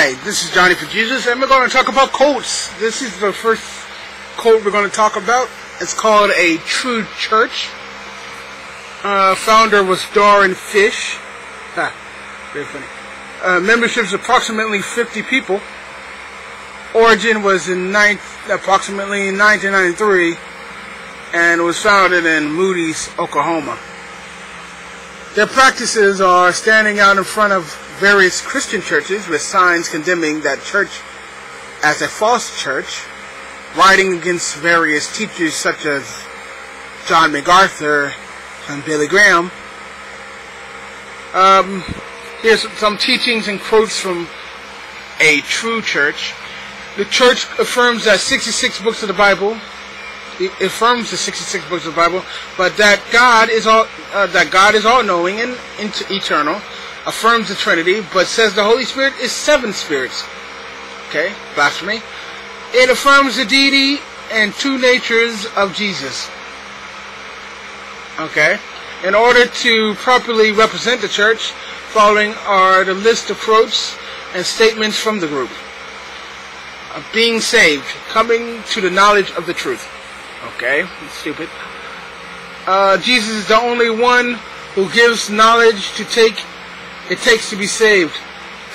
Hi, this is Johnny for Jesus, and we're going to talk about cults. This is the first cult we're going to talk about. It's called a True Church. Uh, founder was Doran Fish. Ah, very funny. Uh, membership is approximately 50 people. Origin was in nine, approximately 1993, and was founded in Moody's, Oklahoma. Their practices are standing out in front of various Christian churches with signs condemning that church as a false church, writing against various teachers such as John MacArthur and Billy Graham. Um, here's some teachings and quotes from a true church. The church affirms that 66 books of the Bible it affirms the 66 books of the Bible, but that God is all uh, that God is all knowing and eternal, affirms the Trinity, but says the Holy Spirit is seven spirits. Okay, blasphemy. It affirms the deity and two natures of Jesus. Okay, in order to properly represent the church, following are the list of quotes and statements from the group. Of being saved, coming to the knowledge of the truth. Okay, stupid. Uh, Jesus is the only one who gives knowledge to take it takes to be saved.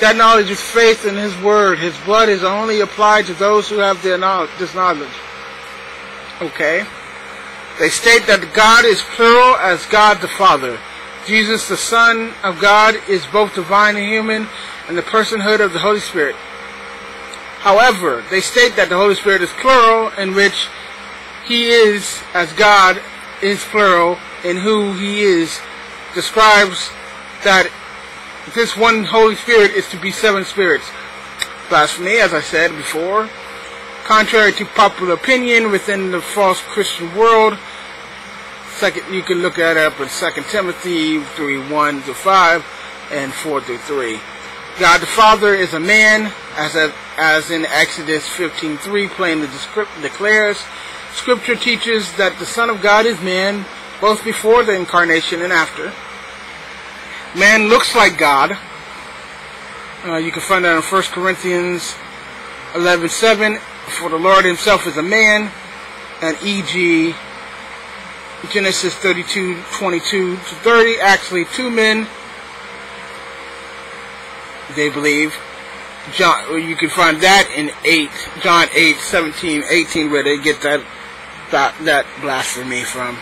That knowledge is faith in His Word. His blood is only applied to those who have their knowledge, this knowledge. Okay. They state that God is plural as God the Father. Jesus, the Son of God, is both divine and human, and the personhood of the Holy Spirit. However, they state that the Holy Spirit is plural, in which he is, as God is plural in who He is, describes that this one Holy Spirit is to be seven spirits. Blasphemy, as I said before. Contrary to popular opinion within the false Christian world, second you can look at up in 2 Timothy 3 1 to 5 and 4 through 3. God the Father is a man, as, a, as in Exodus 15.3 plainly declares, Scripture teaches that the Son of God is man, both before the incarnation and after. Man looks like God. Uh, you can find that in 1 Corinthians 11:7. For the Lord Himself is a man, and e.g. Genesis 32:22 to 30. Actually, two men. They believe. John, you can find that in 8, John 8, 17, 18, where they get that that, that blasphemy from.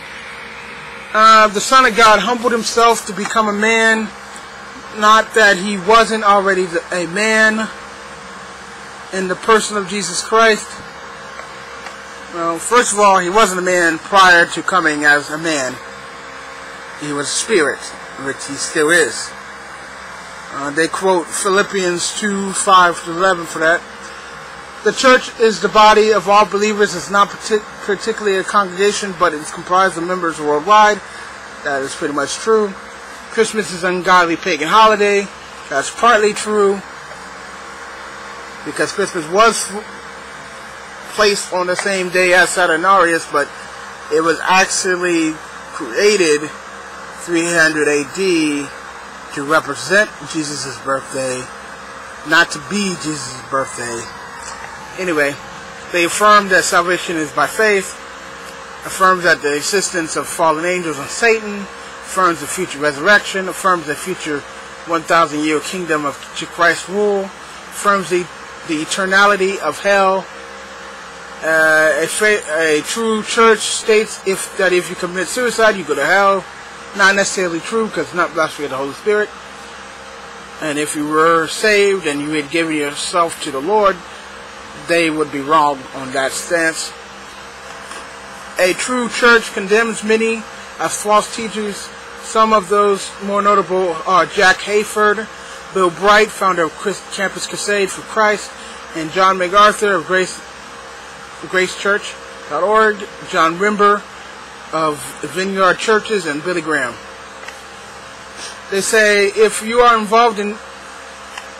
Uh, the Son of God humbled himself to become a man, not that he wasn't already a man in the person of Jesus Christ. Well, first of all, he wasn't a man prior to coming as a man. He was a spirit, which he still is. Uh, they quote Philippians 2, 5 to 11 for that. The church is the body of all believers. It's not particularly a congregation, but it's comprised of members worldwide. That is pretty much true. Christmas is an ungodly pagan holiday. That's partly true. Because Christmas was placed on the same day as Saturnarius, but it was actually created 300 AD to represent Jesus' birthday, not to be Jesus' birthday. Anyway, they affirm that salvation is by faith, affirms that the existence of fallen angels and Satan, affirms the future resurrection, affirms the future 1,000 year kingdom of Christ's rule, affirms the, the eternality of hell. Uh, a, a, true church states if that if you commit suicide, you go to hell. Not necessarily true because it's not blasphemy of the Holy Spirit. And if you were saved and you had given yourself to the Lord, they would be wrong on that stance. A true church condemns many as false teachers. Some of those more notable are Jack Hayford, Bill Bright, founder of Campus Crusade for Christ, and John MacArthur of Grace, GraceChurch.org, John Wimber of Vineyard Churches, and Billy Graham. They say if you are involved in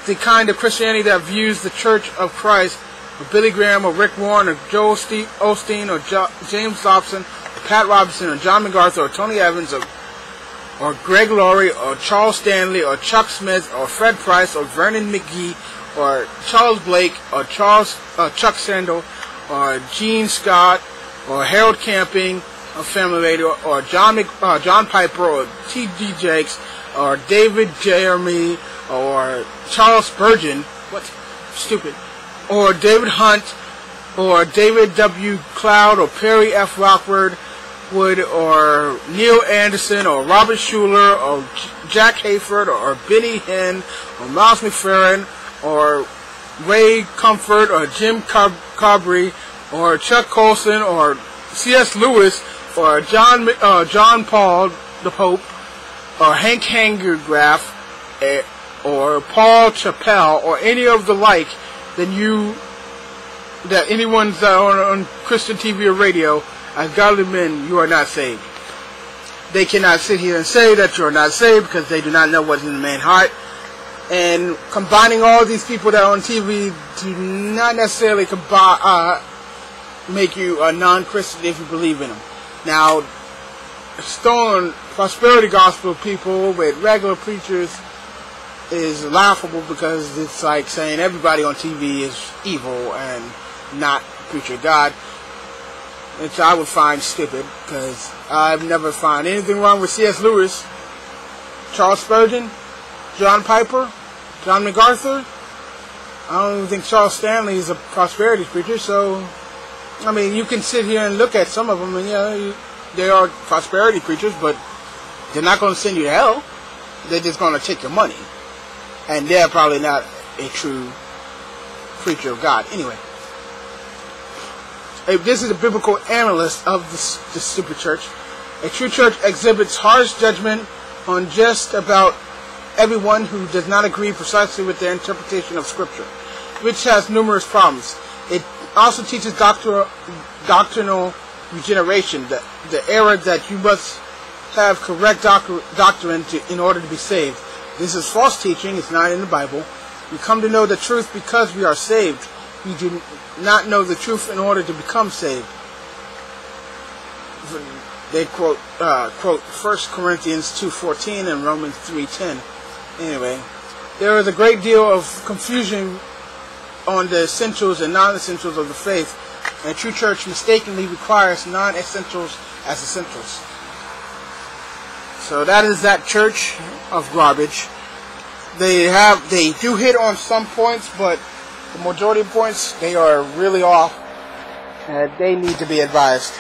the kind of Christianity that views the Church of Christ or Billy Graham or Rick Warren or Joel Osteen or jo- James Dobson or Pat Robertson or John MacArthur or Tony Evans or, or Greg Laurie or Charles Stanley or Chuck Smith or Fred Price or Vernon McGee or Charles Blake, or Charles uh, Chuck Swindoll, or Gene Scott, or Harold Camping, or Family Radio, or John Mc, uh, John Piper, or T.D. Jakes, or David Jeremy, or Charles Spurgeon. What? Stupid. Or David Hunt, or David W. Cloud, or Perry F. Rockford Wood, or Neil Anderson, or Robert Schuller, or Jack Hayford, or Benny Hinn, or Miles McPherson, or Ray Comfort, or Jim Cab- Cabri, or Chuck Colson, or C.S. Lewis, or John uh, John Paul the Pope, or Hank Hanegraaff, eh, or Paul Chappell, or any of the like, then you that anyone's uh, on, on Christian TV or radio, as godly men, you are not saved. They cannot sit here and say that you are not saved because they do not know what's in the man's heart. And combining all these people that are on TV do not necessarily combine, uh, make you a non-Christian if you believe in them. Now, stone prosperity gospel people with regular preachers is laughable because it's like saying everybody on TV is evil and not preacher of God, which I would find stupid because I've never found anything wrong with C.S. Lewis, Charles Spurgeon, John Piper, John MacArthur. I don't even think Charles Stanley is a prosperity preacher, so I mean, you can sit here and look at some of them, and yeah, they are prosperity preachers, but they're not going to send you to hell. They're just going to take your money, and they're probably not a true preacher of God. Anyway, if this is a biblical analyst of the, the super church. A true church exhibits harsh judgment on just about everyone who does not agree precisely with their interpretation of Scripture, which has numerous problems. It also teaches doctrinal, doctrinal regeneration, the, the error that you must have correct doctrine to, in order to be saved. This is false teaching, it's not in the Bible. We come to know the truth because we are saved. We do not know the truth in order to become saved. They quote uh, quote 1 Corinthians 2.14 and Romans 3.10. Anyway, there is a great deal of confusion on the essentials and non-essentials of the faith, and true church mistakenly requires non-essentials as essentials. So that is that church of garbage. They have they do hit on some points, but the majority of points they are really off, and they need to be advised.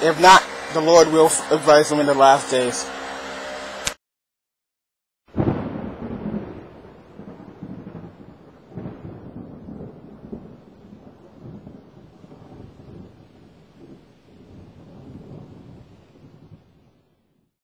If not, the Lord will advise them in the last days.